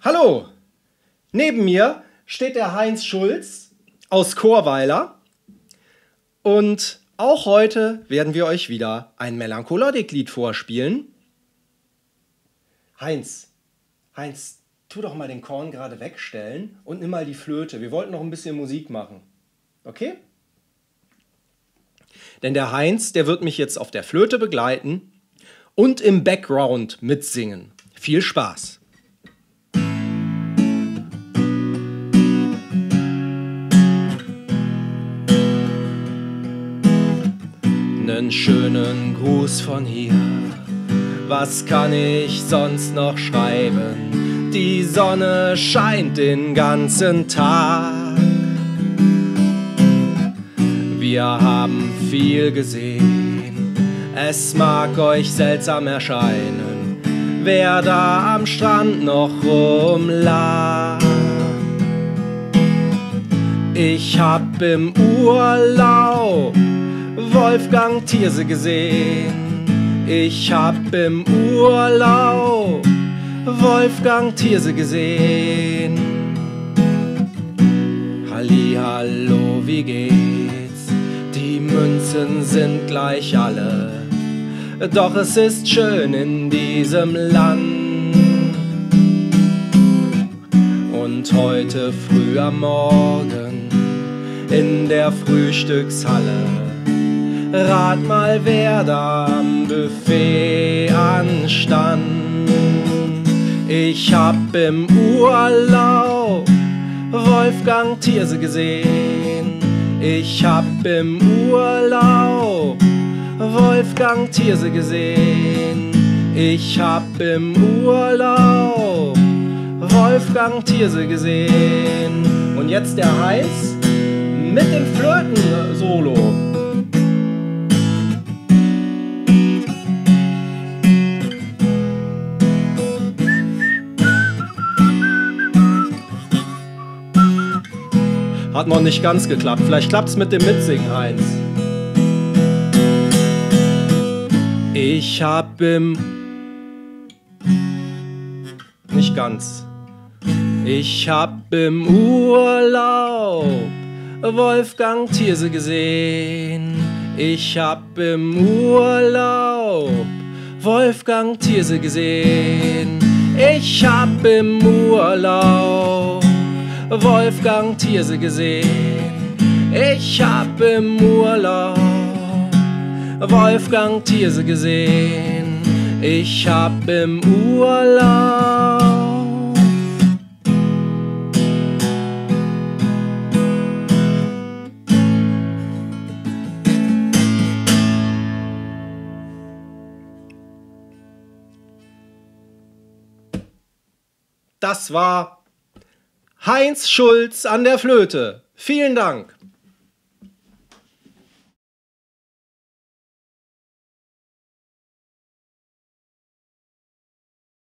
Hallo! Neben mir steht der Heinz Schulz aus Chorweiler. Und auch heute werden wir euch wieder ein Melancholic-Lied vorspielen. Heinz, Heinz, tu doch mal den Korn gerade wegstellen und nimm mal die Flöte. Wir wollten noch ein bisschen Musik machen. Okay? Denn der Heinz, der wird mich jetzt auf der Flöte begleiten und im Background mitsingen. Viel Spaß! Nen schönen Gruß von hier. Was kann ich sonst noch schreiben? Die Sonne scheint den ganzen Tag. Wir haben viel gesehen. Es mag euch seltsam erscheinen, wer da am Strand noch rumlag. Ich hab im Urlaub Wolfgang Thierse gesehen. Ich hab im Urlaub Wolfgang Thierse gesehen. Hallo, wie geht's? Die Münzen sind gleich alle, doch es ist schön in diesem Land. Und heute früh am Morgen in der Frühstückshalle Rat mal, wer da am Buffet anstand. Ich hab im Urlaub Wolfgang Thierse gesehen. Ich hab im Urlaub Wolfgang Thierse gesehen. Ich hab im Urlaub Wolfgang Thierse gesehen. Und jetzt der Heiß mit dem Flöten-Solo. Hat noch nicht ganz geklappt. Vielleicht klappt's mit dem Mitsingen, Heinz. Ich hab im. Nicht ganz. Ich hab im Urlaub Wolfgang Thierse gesehen. Ich hab im Urlaub Wolfgang Thierse gesehen. Ich hab im Urlaub Wolfgang Thierse gesehen. Ich hab im Urlaub Wolfgang Thierse gesehen. Ich hab im Urlaub Das war Heinz Schulz an der Flöte. Vielen Dank.